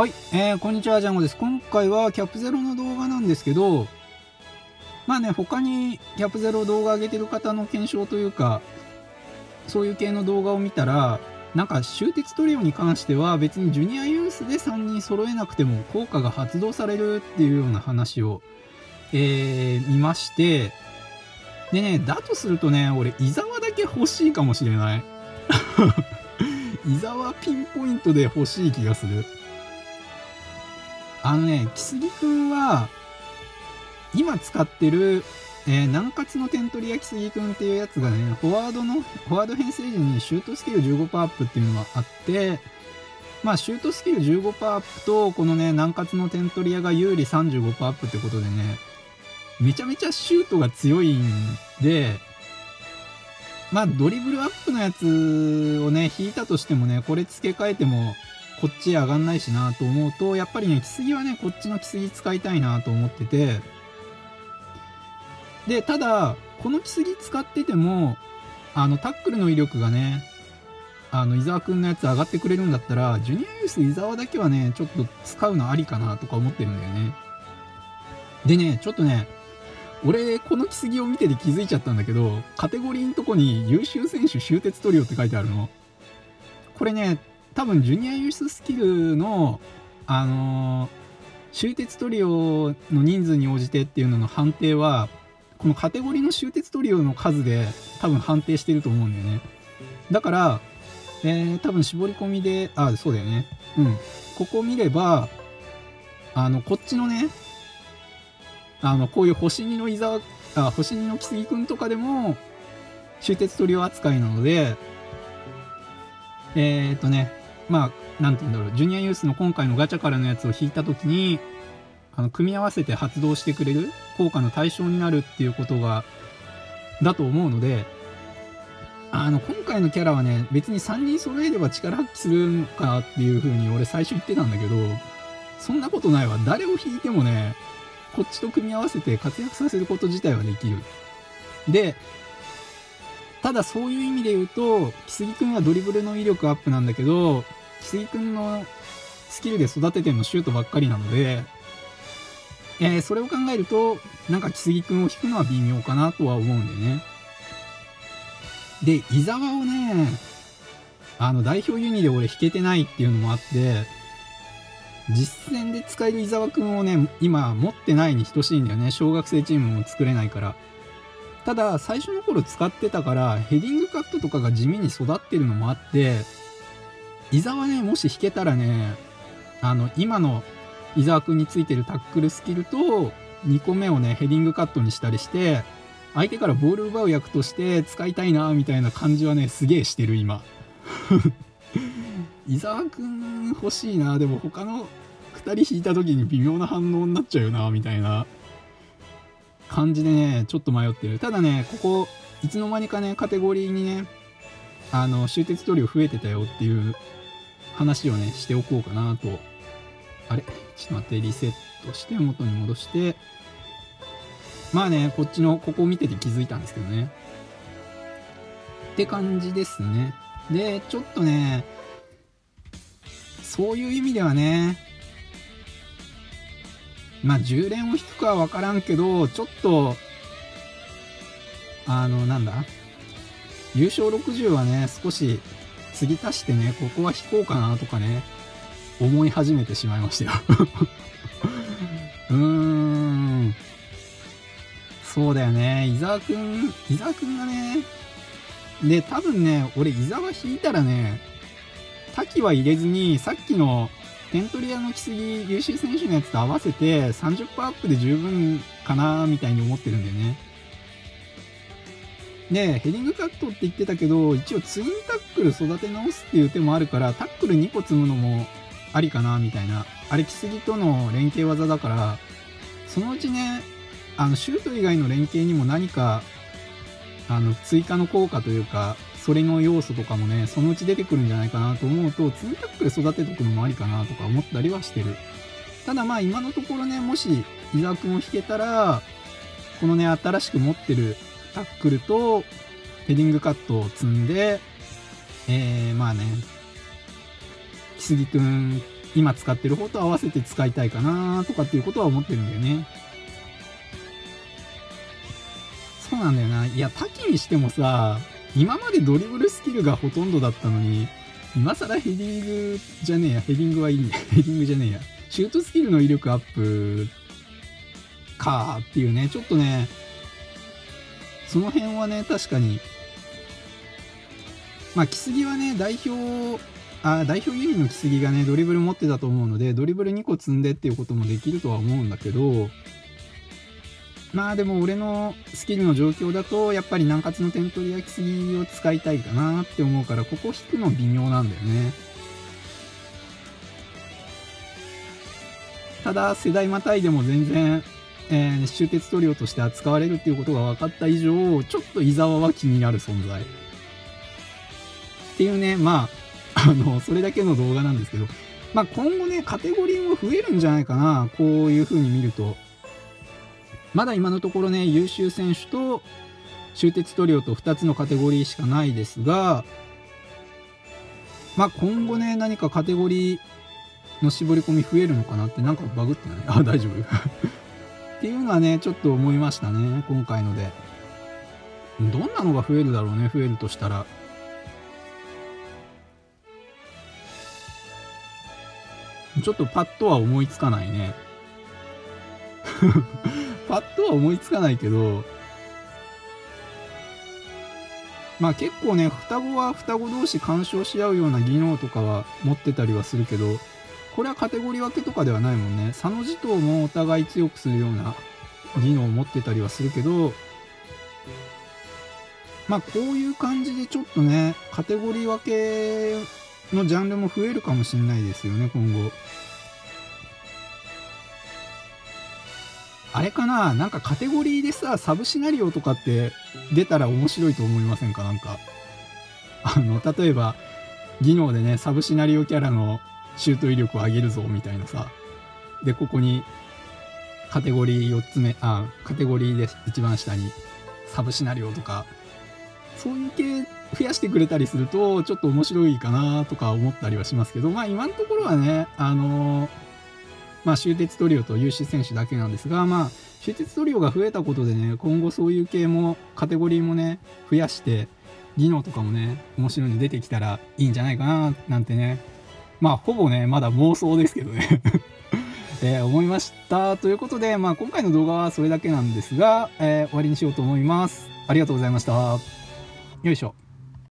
はい、えー、こんにちは、ジャンゴです。今回はキャップゼロの動画なんですけど、まあね、他にキャップゼロ動画上げてる方の検証というか、そういう系の動画を見たら、なんか終鉄トリオに関しては別にジュニアユースで3人揃えなくても効果が発動されるっていうような話を、えー、見まして、でね、だとするとね、俺、伊沢だけ欲しいかもしれない。伊沢ピンポイントで欲しい気がする。あのね、木杉くんは、今使ってる、えー、南葛の点取りや木杉くんっていうやつがね、フォワードの、フォワード編成時にシュートスキル15%アップっていうのがあって、まあ、シュートスキル15%アップと、このね、南葛の点取り屋が有利35%アップってことでね、めちゃめちゃシュートが強いんで、まあ、ドリブルアップのやつをね、引いたとしてもね、これ付け替えても、こっち上がんないしなと思うと、やっぱりね、木杉はね、こっちの木杉使いたいなと思ってて、で、ただ、この木杉使ってても、あの、タックルの威力がね、あの、伊沢くんのやつ上がってくれるんだったら、ジュニアユース伊沢だけはね、ちょっと使うのありかなとか思ってるんだよね。でね、ちょっとね、俺、この木杉を見てて気づいちゃったんだけど、カテゴリーのとこに優秀選手終鉄トリオって書いてあるの。これね、多分ジュニア輸出スキルの、あの、終鉄トリオの人数に応じてっていうのの判定は、このカテゴリーの終鉄トリオの数で多分判定してると思うんだよね。だから、えー、多分絞り込みで、あ、そうだよね。うん。ここ見れば、あの、こっちのね、あの、こういう星2の伊沢、あ、星2の木杉くんとかでも、終鉄トリオ扱いなので、えー、っとね、まあ、なんて言うんだろう、ジュニアユースの今回のガチャからのやつを引いたときに、あの、組み合わせて発動してくれる効果の対象になるっていうことが、だと思うので、あの、今回のキャラはね、別に3人揃えれば力発揮するのかっていう風に俺最初言ってたんだけど、そんなことないわ。誰を引いてもね、こっちと組み合わせて活躍させること自体はできる。で、ただそういう意味で言うと、木杉くんはドリブルの威力アップなんだけど、木杉くんのスキルで育ててのシュートばっかりなので、えー、それを考えると、なんか木杉くんを引くのは微妙かなとは思うんだよね。で、伊沢をね、あの、代表ユニで俺引けてないっていうのもあって、実戦で使える伊沢くんをね、今持ってないに等しいんだよね。小学生チームも作れないから。ただ、最初の頃使ってたから、ヘディングカットとかが地味に育ってるのもあって、伊沢ね、もし引けたらね、あの、今の伊沢くんについてるタックルスキルと、2個目をね、ヘディングカットにしたりして、相手からボール奪う役として使いたいな、みたいな感じはね、すげえしてる、今。伊沢くん欲しいな、でも他の2人引いた時に微妙な反応になっちゃうよな、みたいな感じでね、ちょっと迷ってる。ただね、ここ、いつの間にかね、カテゴリーにね、あの、終鉄トリオ増えてたよっていう話をね、しておこうかなと。あれ？ちょっと待って、リセットして元に戻して、まあね、こっちの、ここを見てて気づいたんですけどね。って感じですね。で、ちょっとね、そういう意味ではね、まあ、10連を引くかはわからんけど、ちょっと、あの、なんだ？優勝60はね、少し継ぎ足してね、ここは引こうかなとかね、思い始めてしまいましたよ うーん。そうだよね。伊沢くん、伊沢くんがね、で、多分ね、俺伊沢引いたらね、滝は入れずに、さっきのテントリアの木杉優秀選手のやつと合わせて30%アップで十分かなみたいに思ってるんだよね。で、ヘディングカットって言ってたけど、一応ツインタックル育て直すっていう手もあるから、タックル2個積むのもありかなみたいな。あれ木杉との連携技だから、そのうちね、あの、シュート以外の連携にも何か、あの、追加の効果というか、それの要素とかもね、そのうち出てくるんじゃないかなと思うと、ツータックル育てとくのもありかなとか思ったりはしてる。ただまあ今のところね、もし伊沢くんを引けたら、このね、新しく持ってるタックルとヘディングカットを積んで、えー、まあね、木杉くん今使ってる方と合わせて使いたいかなとかっていうことは思ってるんだよね。そうなんだよな。いや、多岐にしてもさ、今までドリブルスキルがほとんどだったのに、今更ヘディングじゃねえや、ヘディングはいいんだ ヘディングじゃねえや。シュートスキルの威力アップかっていうね、ちょっとね、その辺はね、確かに、まあ、木杉はね、代表、あ代表ユニの木杉がね、ドリブル持ってたと思うので、ドリブル2個積んでっていうこともできるとは思うんだけど、まあでも俺のスキルの状況だと、やっぱり南葛の点取り焼きすぎを使いたいかなって思うから、ここ引くの微妙なんだよね。ただ、世代またいでも全然、えー、終鉄塗料として扱われるっていうことが分かった以上、ちょっと伊沢は気になる存在。っていうね、まあ、あの、それだけの動画なんですけど、まあ今後ね、カテゴリーも増えるんじゃないかな、こういう風に見ると。まだ今のところね、優秀選手と終鉄塗料と2つのカテゴリーしかないですが、まあ今後ね、何かカテゴリーの絞り込み増えるのかなってなんかバグってない？あ、大丈夫？っていうのはね、ちょっと思いましたね、今回ので。どんなのが増えるだろうね、増えるとしたら。ちょっとパッとは思いつかないね。パッとは思いつかないけど、まあ結構ね、双子は双子同士干渉し合うような技能とかは持ってたりはするけど、これはカテゴリー分けとかではないもんね。佐野自頭もお互い強くするような技能を持ってたりはするけど、まあこういう感じでちょっとね、カテゴリー分けのジャンルも増えるかもしれないですよね、今後。あれかな？なんかカテゴリーでさ、サブシナリオとかって出たら面白いと思いませんか？なんか。あの、例えば、技能でね、サブシナリオキャラのシュート威力を上げるぞ、みたいなさ。で、ここに、カテゴリー4つ目、あ、カテゴリーで一番下に、サブシナリオとか、そういう系増やしてくれたりすると、ちょっと面白いかなとか思ったりはしますけど、まあ今のところはね、あのーまあ、終鉄トリオと有志選手だけなんですが、まあ、終鉄トリオが増えたことでね、今後そういう系も、カテゴリーもね、増やして、技能とかもね、面白いの出てきたらいいんじゃないかな、なんてね。まあ、ほぼね、まだ妄想ですけどね えー、思いました。ということで、まあ、今回の動画はそれだけなんですが、えー、終わりにしようと思います。ありがとうございました。よいしょ。